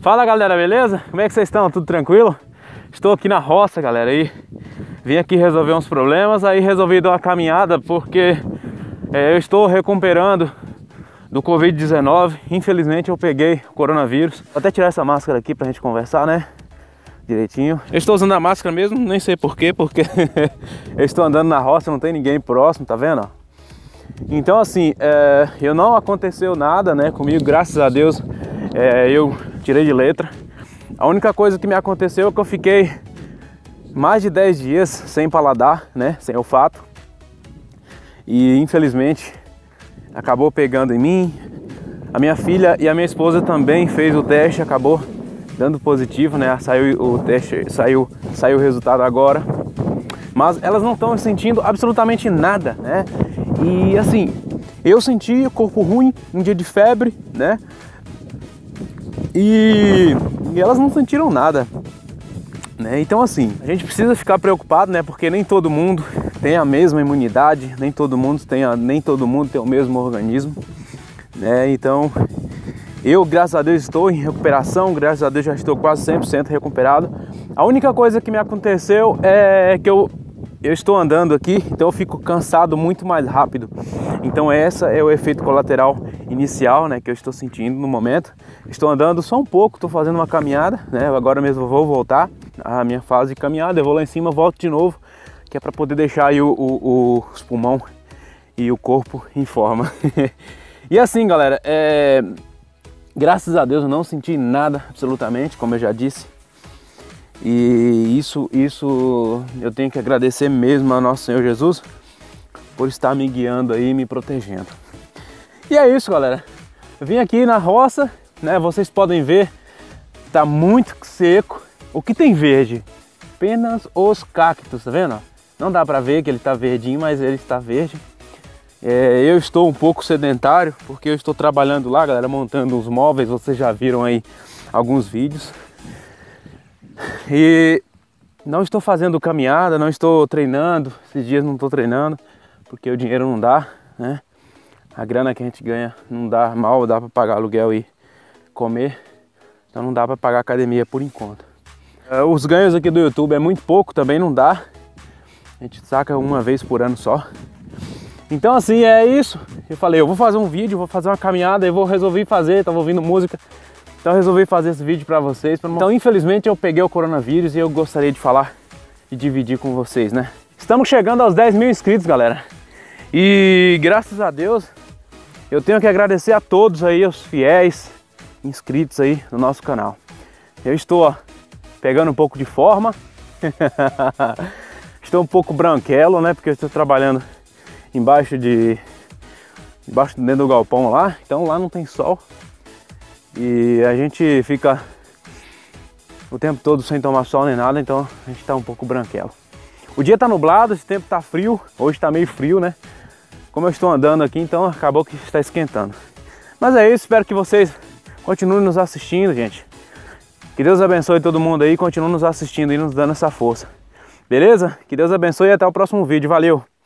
Fala galera, beleza? Como é que vocês estão? Tudo tranquilo? Estou aqui na roça, galera, e vim aqui resolver uns problemas, aí resolvi dar uma caminhada porque é, eu estou recuperando do Covid-19. Infelizmente eu peguei o coronavírus. Vou até tirar essa máscara aqui pra gente conversar, né? Direitinho. Eu estou usando a máscara mesmo, nem sei porquê, porque eu estou andando na roça, não tem ninguém próximo, tá vendo? Então assim, é, eu não aconteceu nada né, comigo, graças a Deus é, eu tirei de letra. A única coisa que me aconteceu é que eu fiquei mais de 10 dias sem paladar, né, sem olfato. E infelizmente acabou pegando em mim. A minha filha e a minha esposa também fez o teste, acabou dando positivo, né? Saiu o teste, saiu, saiu o resultado agora. Mas elas não estão sentindo absolutamente nada, né? E assim, eu senti corpo ruim, um dia de febre, né? E, e elas não sentiram nada. Né? Então assim, a gente precisa ficar preocupado, né? Porque nem todo mundo tem a mesma imunidade, nem todo mundo tem, a, nem todo mundo tem o mesmo organismo, né? Então, eu, graças a Deus, estou em recuperação, graças a Deus já estou quase 100% recuperado. A única coisa que me aconteceu é que eu eu estou andando aqui, então eu fico cansado muito mais rápido. Então essa é o efeito colateral inicial, né, que eu estou sentindo no momento. Estou andando só um pouco, estou fazendo uma caminhada, né? Agora mesmo vou voltar à minha fase de caminhada, eu vou lá em cima, volto de novo, que é para poder deixar aí o, o, os pulmão e o corpo em forma. e assim, galera, é... graças a Deus eu não senti nada absolutamente, como eu já disse. E isso, isso eu tenho que agradecer mesmo a nosso Senhor Jesus por estar me guiando aí, me protegendo. E é isso, galera. Vim aqui na roça, né? Vocês podem ver, tá muito seco. O que tem verde? Apenas os cactos, tá vendo? Não dá pra ver que ele tá verdinho, mas ele está verde. É, eu estou um pouco sedentário, porque eu estou trabalhando lá, galera, montando os móveis. Vocês já viram aí alguns vídeos. E não estou fazendo caminhada, não estou treinando, esses dias não estou treinando, porque o dinheiro não dá, né? A grana que a gente ganha não dá mal, dá para pagar aluguel e comer, então não dá para pagar academia por enquanto. É, os ganhos aqui do YouTube é muito pouco, também não dá. A gente saca uma vez por ano só. Então assim, é isso. Eu falei, eu vou fazer um vídeo, vou fazer uma caminhada, eu vou resolver fazer, tava ouvindo música. Então resolvi fazer esse vídeo para vocês. Então infelizmente eu peguei o coronavírus e eu gostaria de falar e dividir com vocês, né? Estamos chegando aos 10 mil inscritos, galera. E graças a Deus eu tenho que agradecer a todos aí, os fiéis inscritos aí no nosso canal. Eu estou ó, pegando um pouco de forma. estou um pouco branquelo, né? Porque eu estou trabalhando embaixo de embaixo dentro do galpão lá, então lá não tem sol. E a gente fica o tempo todo sem tomar sol nem nada, então a gente tá um pouco branquelo. O dia tá nublado, esse tempo tá frio, hoje tá meio frio, né? Como eu estou andando aqui, então acabou que está esquentando. Mas é isso, espero que vocês continuem nos assistindo, gente. Que Deus abençoe todo mundo aí, continue nos assistindo e nos dando essa força. Beleza? Que Deus abençoe e até o próximo vídeo. Valeu!